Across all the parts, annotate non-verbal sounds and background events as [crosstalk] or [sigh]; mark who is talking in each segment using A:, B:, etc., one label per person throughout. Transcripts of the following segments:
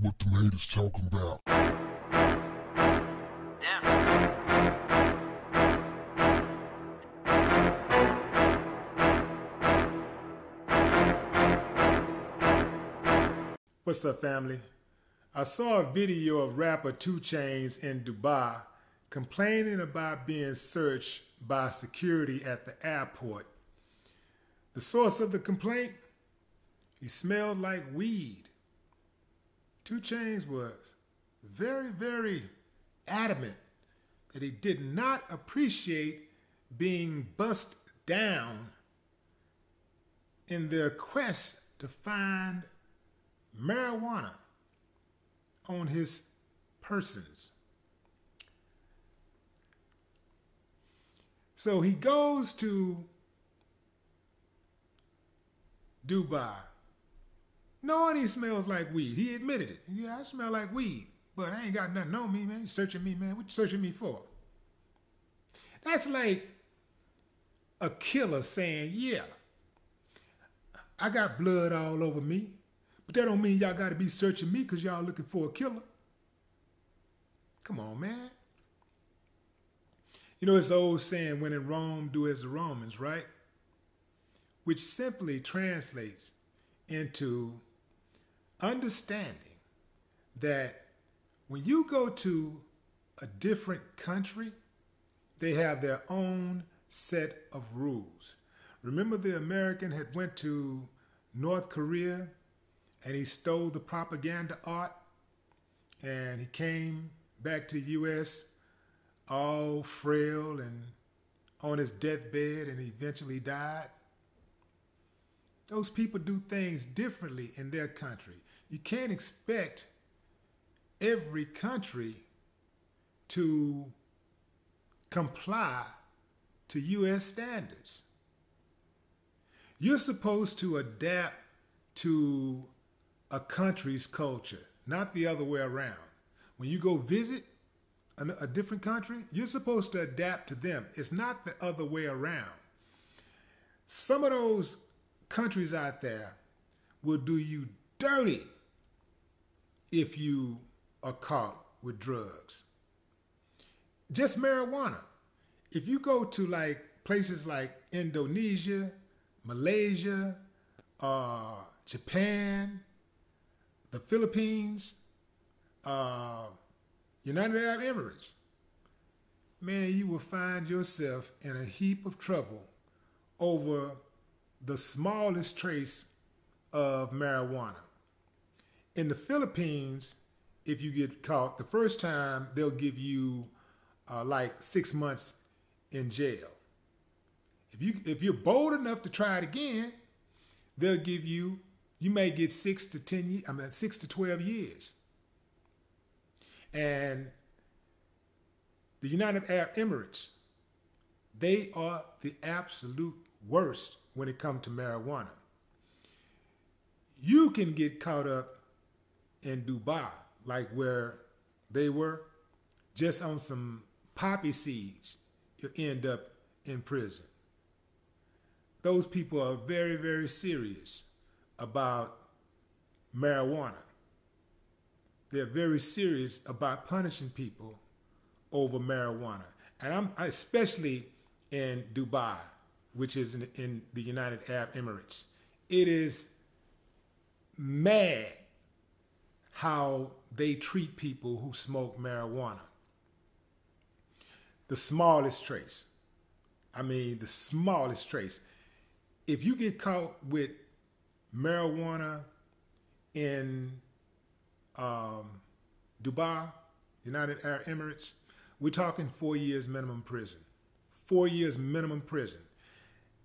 A: what the haters talking about.
B: What's up, family? I saw a video of rapper 2 Chainz in Dubai complaining about being searched by security at the airport. The source of the complaint? He smelled like weed. 2 Chainz was very, very adamant that he did not appreciate being bust down in their quest to find marijuana on his persons. So he goes to Dubai, knowing he smells like weed. He admitted it. Yeah, I smell like weed, but I ain't got nothing on me, man. You searching me, man. What you searching me for? That's like a killer saying, yeah, I got blood all over me. But that don't mean y'all got to be searching me because y'all looking for a killer. Come on, man. You know, it's the old saying, when in Rome, do as the Romans, right? Which simply translates into understanding that when you go to a different country, they have their own set of rules. Remember the American had went to North Korea and he stole the propaganda art and he came back to the US all frail and on his deathbed and eventually died. Those people do things differently in their country. You can't expect every country to comply to US standards. You're supposed to adapt to a country's culture, not the other way around. When you go visit a, different country, you're supposed to adapt to them. It's not the other way around. Some of those countries out there will do you dirty if you are caught with drugs. Just marijuana. If you go to like places like Indonesia, Malaysia, uh, Japan, the Philippines, uh, United Arab Emirates, man, you will find yourself in a heap of trouble over the smallest trace of marijuana. In the Philippines, if you get caught the first time, they'll give you uh, like six months in jail. If you if you're bold enough to try it again, they'll give you you may get six to ten I mean six to twelve years. And the United Arab Emirates, they are the absolute worst when it comes to marijuana. You can get caught up in Dubai, like where they were, just on some poppy seeds, you end up in prison. Those people are very, very serious about marijuana. They're very serious about punishing people over marijuana. And I'm especially in Dubai, which is in, in the United Arab Emirates. It is mad how they treat people who smoke marijuana. The smallest trace. I mean, the smallest trace. If you get caught with marijuana in um, Dubai, United Arab Emirates, we're talking four years minimum prison. Four years minimum prison.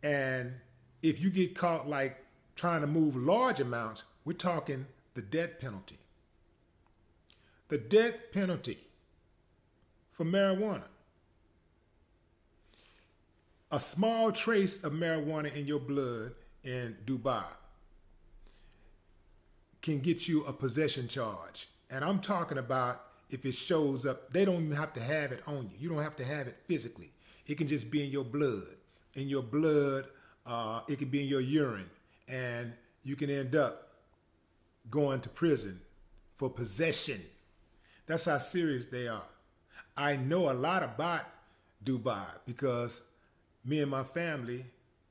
B: And if you get caught like trying to move large amounts, we're talking the death penalty. The death penalty for marijuana. A small trace of marijuana in your blood in Dubai can get you a possession charge. And I'm talking about if it shows up, they don't even have to have it on you. You don't have to have it physically. It can just be in your blood. In your blood, uh, it can be in your urine. And you can end up going to prison for possession. That's how serious they are. I know a lot about Dubai because me and my family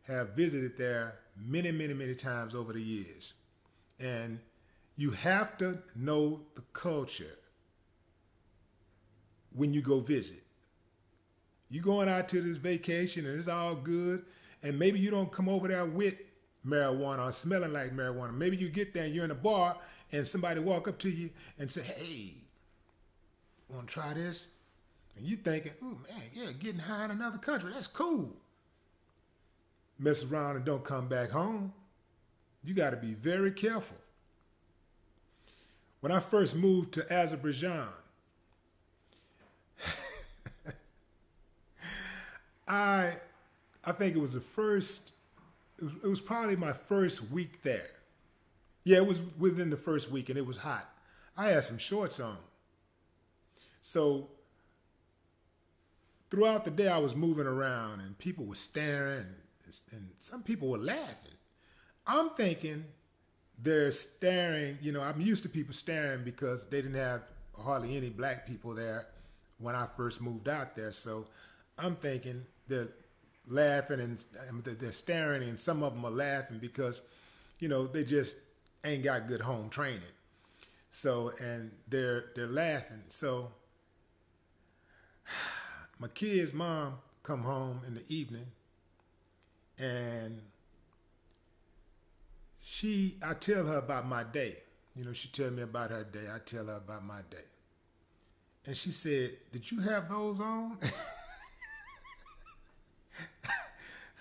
B: have visited there many, many, many times over the years. And you have to know the culture when you go visit. You're going out to this vacation and it's all good, and maybe you don't come over there with marijuana or smelling like marijuana. Maybe you get there and you're in a bar and somebody walk up to you and say, "Hey, want to try this?" And you thinking, "Oh man, yeah, getting high in another country, that's cool." Mess around and don't come back home. You got to be very careful. When I first moved to Azerbaijan, [laughs] I I think it was the first it was, it was probably my first week there. Yeah, it was within the first week and it was hot. I had some shorts on. So throughout the day I was moving around and people were staring and, some people were laughing. I'm thinking they're staring, you know, I'm used to people staring because they didn't have hardly any black people there when I first moved out there. So I'm thinking they're laughing and they're staring, and some of them are laughing because, you know, they just ain't got good home training. So and they're they're laughing. So my kid's mom come home in the evening, and she I tell her about my day. You know, she tell me about her day. I tell her about my day. And she said, "Did you have those on?" [laughs]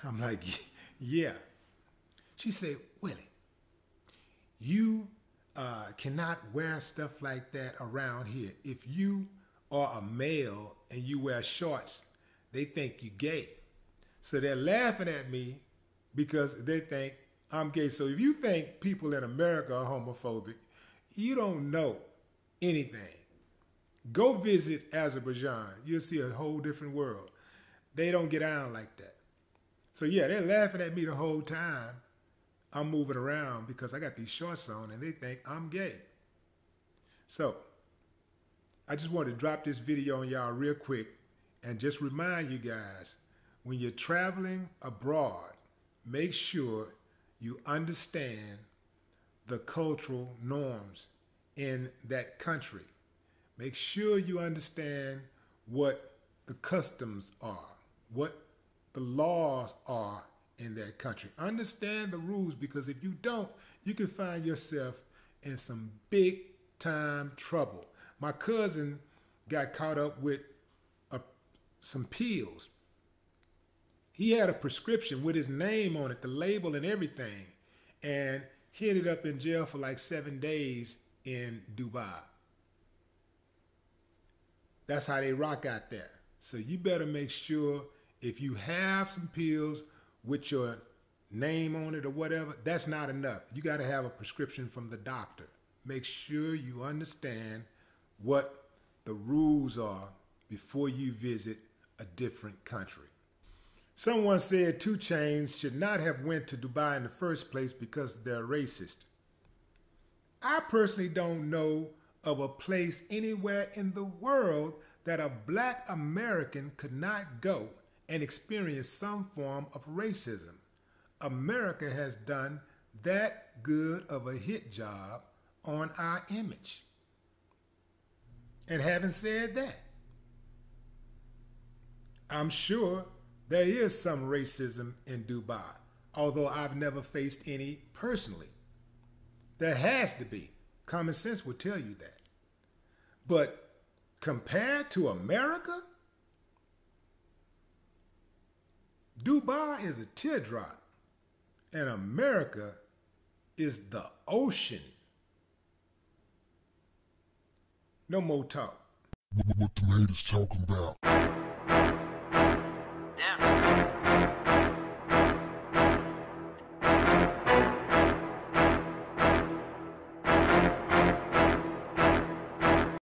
B: I'm like, yeah. She said, Willie, you uh, cannot wear stuff like that around here. If you are a male and you wear shorts, they think you're gay. So they're laughing at me because they think I'm gay. So if you think people in America are homophobic, you don't know anything. Go visit Azerbaijan. You'll see a whole different world. They don't get down like that. So yeah, they're laughing at me the whole time. I'm moving around because I got these shorts on and they think I'm gay. So I just wanted to drop this video on y'all real quick and just remind you guys when you're traveling abroad, make sure you understand the cultural norms in that country. Make sure you understand what the customs are, what the laws are in that country. Understand the rules because if you don't, you can find yourself in some big time trouble. My cousin got caught up with a, some pills. He had a prescription with his name on it, the label and everything, and he ended up in jail for like seven days in Dubai. That's how they rock out there. So you better make sure if you have some pills with your name on it or whatever, that's not enough. You got to have a prescription from the doctor. Make sure you understand what the rules are before you visit a different country. Someone said 2 Chainz should not have went to Dubai in the first place because they're racist. I personally don't know of a place anywhere in the world that a black American could not go and experience some form of racism. America has done that good of a hit job on our image. And having said that, I'm sure there is some racism in Dubai, although I've never faced any personally. There has to be. Common sense would tell you that. But compared to America, Dubai is a teardrop, and America is the ocean. No more talk.
A: What, what, the haters talking about? Damn.